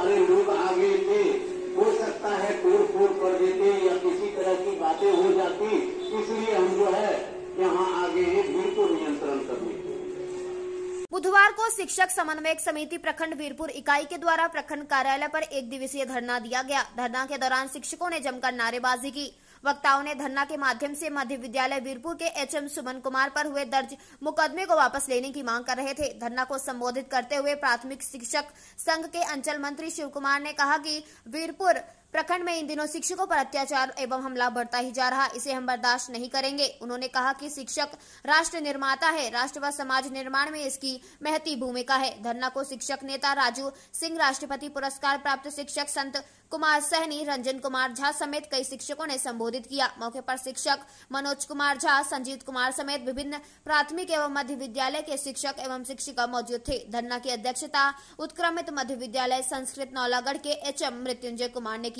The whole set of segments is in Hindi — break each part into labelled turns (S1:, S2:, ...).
S1: सारे लोग आगे थे। हो सकता है तोड़ फोड़ कर देते या किसी तरह की बातें हो जाती। इसलिए हम जो है, यहाँ आगे हैं, भीड़ को नियंत्रण करने
S2: बुधवार को शिक्षक समन्वयक समिति प्रखंड वीरपुर इकाई के द्वारा प्रखंड कार्यालय पर एक दिवसीय धरना दिया गया। धरना के दौरान शिक्षकों ने जमकर नारेबाजी की। वक्ताओं ने धरना के माध्यम से मध्य विद्यालय वीरपुर के एचएम सुमन कुमार पर हुए दर्ज मुकदमे को वापस लेने की मांग कर रहे थे। धरना को संबोधित करते हुए प्राथमिक शिक्षक संघ के अंचल मंत्री शिव कुमार ने कहा की वीरपुर प्रखंड में इन दिनों शिक्षकों पर अत्याचार एवं हमला बढ़ता ही जा रहा, इसे हम बर्दाश्त नहीं करेंगे। उन्होंने कहा कि शिक्षक राष्ट्र निर्माता है, राष्ट्र व समाज निर्माण में इसकी महती भूमिका है। धरना को शिक्षक नेता राजू सिंह, राष्ट्रपति पुरस्कार प्राप्त शिक्षक संत कुमार सहनी, रंजन कुमार झा समेत कई शिक्षकों ने संबोधित किया। मौके पर शिक्षक मनोज कुमार झा संजीत कुमार समेत विभिन्न प्राथमिक एवं मध्य विद्यालय के शिक्षक एवं शिक्षिका मौजूद थे। धरना की अध्यक्षता उत्क्रमित मध्य विद्यालय संस्कृत नौलागढ़ के एचएम मृत्युंजय कुमार ने
S3: के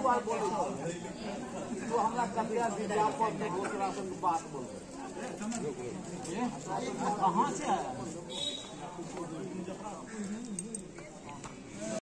S3: बचा बाल बोलो तो हमरा कतिया विद्यापत में दूसरा से बात बोलो कहाँ से आया?